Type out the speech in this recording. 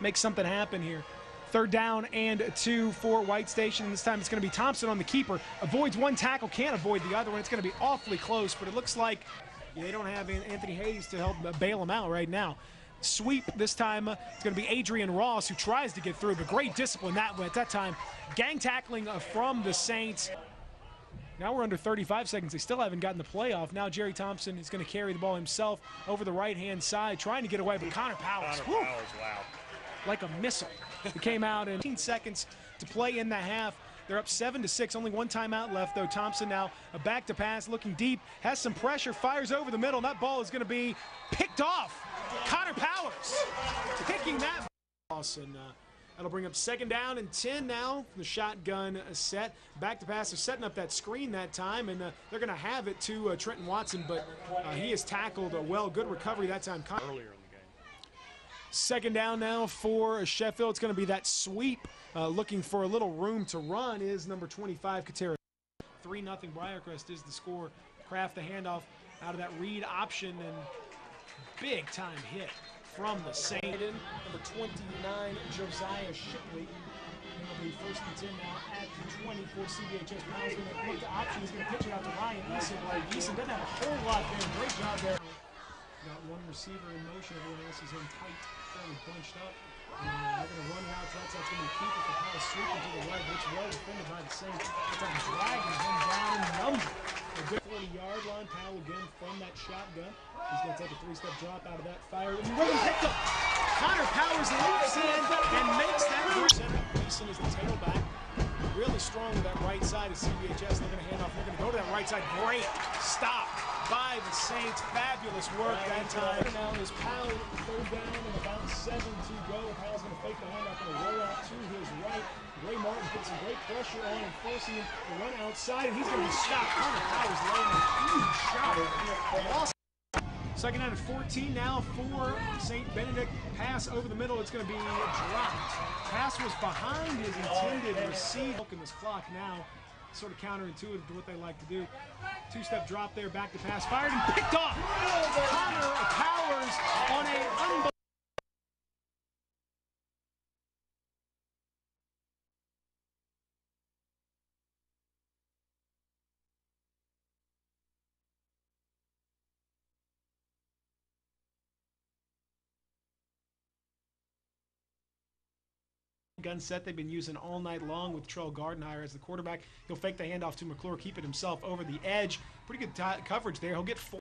make something happen here. Third down and two for White Station. This time it's going to be Thompson on the keeper. Avoids one tackle, can't avoid the other one. It's going to be awfully close, but it looks like they don't have Anthony Hayes to help bail him out right now. Sweep this time. Uh, it's going to be Adrian Ross who tries to get through, but great discipline that way at that time. Gang tackling uh, from the Saints. Now we're under 35 seconds. They still haven't gotten the playoff. Now Jerry Thompson is going to carry the ball himself over the right-hand side, trying to get away. But Conner Powers, Conner Powers wow. Like a missile. He came out in 18 seconds to play in the half. They're up seven to six. Only one timeout left, though. Thompson now a back to pass, looking deep, has some pressure, fires over the middle. And that ball is going to be picked off. Conner Powers picking that. ball. And uh, that'll bring up second down and 10 now. The shotgun set. Back to pass. They're setting up that screen that time, and uh, they're going to have it to uh, Trenton Watson, but uh, he has tackled a well. Good recovery that time. Earlier Second down now for Sheffield. It's going to be that sweep. Uh, looking for a little room to run is number 25, Katera. 3 0 Briarcrest is the score. Craft the handoff out of that read option and big time hit from the Saint. Number 29, Josiah Shipley. Be first and 10 now at the 20 for CBHS. Miles going to look to option. He's going to pitch it out to Ryan Eason. Eason doesn't have a whole lot there. Great job there. One receiver in motion. Everyone else is in tight, fairly bunched up. And uh, they're going to run routes. That's, that's going to keep it for Powell sweeping to the right, which well defended by the Saints. It's like dragging him down in number. A good 40-yard line. Powell again from that shotgun. He's going to take a three-step drop out of that fire. And rhythm picked up. Conner Powers leaps in and makes that center. Mason is the tailback. Really strong with that right side of CBHS. They're going to hand off. They're going to go to that right side. Great stop the Saints. Fabulous work that time. Now is Powell, third down and about seven to go. Powell's going to fake the handoff and roll out to his right. Ray Martin puts some great pressure on and forcing him to run outside, and he's going to be stopped. Conner Powers laying a huge shot. Second down at 14 now for St. Benedict. Pass over the middle. It's going to be dropped. Pass was behind his intended receive. Look in this clock now sort of counterintuitive to what they like to do. Two-step drop there, back to pass, fired and picked off. Conner Powers gun set they've been using all night long with Trell Gardenhire as the quarterback. He'll fake the handoff to McClure, keep it himself over the edge. Pretty good coverage there. He'll get four.